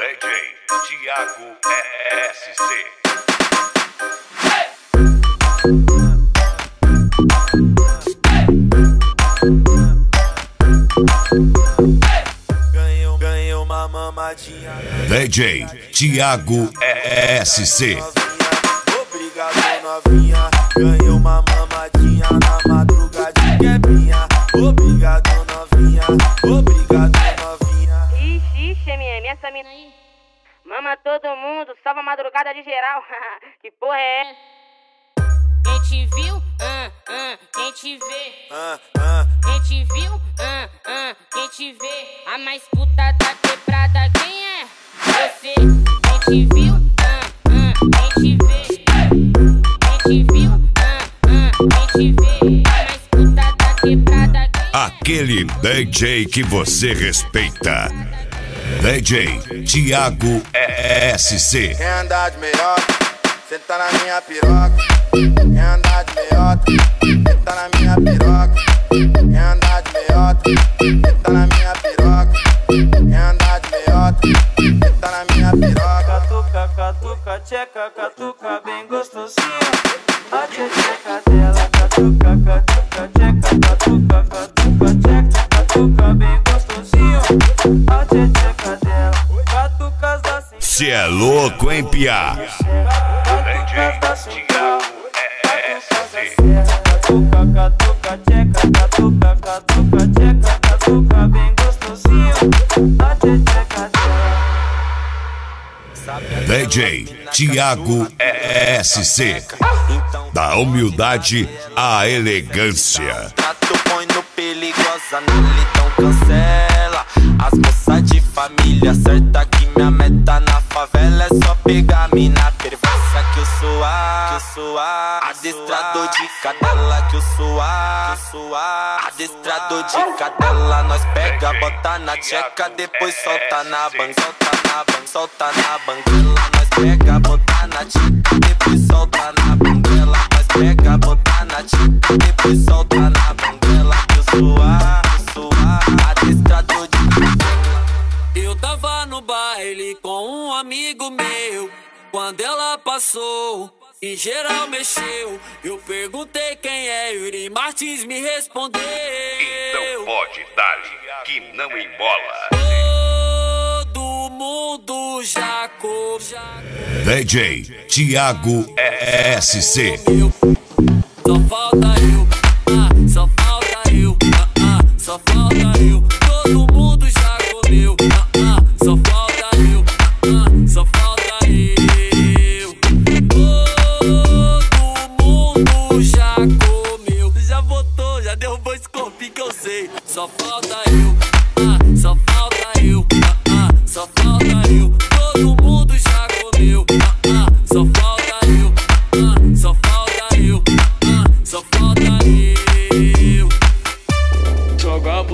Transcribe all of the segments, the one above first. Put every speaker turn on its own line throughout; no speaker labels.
DJ Thiago ESC.
Mamadinha.
DJ Thiago ESC.
Obrigado, novinha. Ganhei uma
Aí. Mama todo mundo, salva a madrugada de geral. que porra é essa? Quem te viu, ah, ah, quem te vê.
Ah, ah.
Quem te viu, ah, ah, quem te vê. A mais puta da quebrada, quem é? Você. Quem te viu, ah, ah, quem te vê. Quem te viu, ah, ah, quem te vê. A mais puta da quebrada, quem é?
Aquele DJ que você respeita. DJ Thiago ESC.
Quer andar de meiota? Senta na minha piroca. Quer andar de meiota? Senta na minha piroca. Quer andar de meiota? Senta na minha piroca. Quer andar de meiota? Senta na minha piroca.
Catuca, catuca, tcheca, catuca, bem gostosinho. A tcheca dela, catuca, catuca, bem gostosinho. A tcheca dela.
DJ Thiago ESC. Da humildade à elegância.
Cancela. As moças de família, certa que a. Adestrador de cadela, nós pega, bota na tcheca, depois solta na banca, solta na banca, solta na banguela. Nós pega, bota na tcheca, depois solta na banguela. Nós pega, bota na tcheca, depois solta na banguela. Eu sou a. Adestrador de
Eu tava no baile com um amigo meu. Quando ela passou, em geral mexeu. Eu perguntei quem é, Yuri Martins me respondeu.
Então pode dar-lhe que não embola.
Todo mundo já com. Já
DJ Thiago ESC.
eu.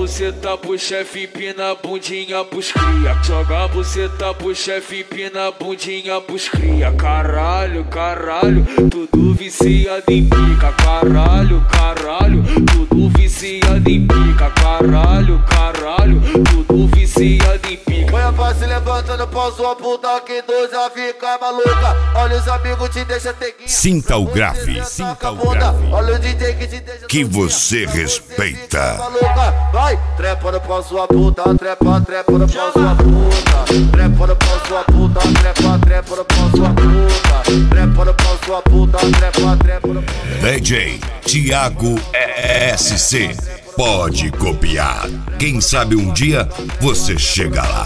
Buceta pro chefe, empina bundinha pros cria. Joga buceta pro chefe, empina bundinha pros cria. Caralho, caralho, tudo viciado em pica. Caralho, caralho, tudo
sua puta que dois já fica maluca. Olha os amigos te deixa teguinha.
Sinta o grave, sinta o grave.
Olha o DJ que te deixa
Que você respeita.
Vai, trepa no pau sua puta, trepa, trepa no pau sua puta. Trepa no pau sua puta, trepa, trepa no pau sua puta. Trepa no pau sua puta, trepa, trepa no pau
DJ Thiago ESC. Pode copiar. Quem sabe um dia você chega lá.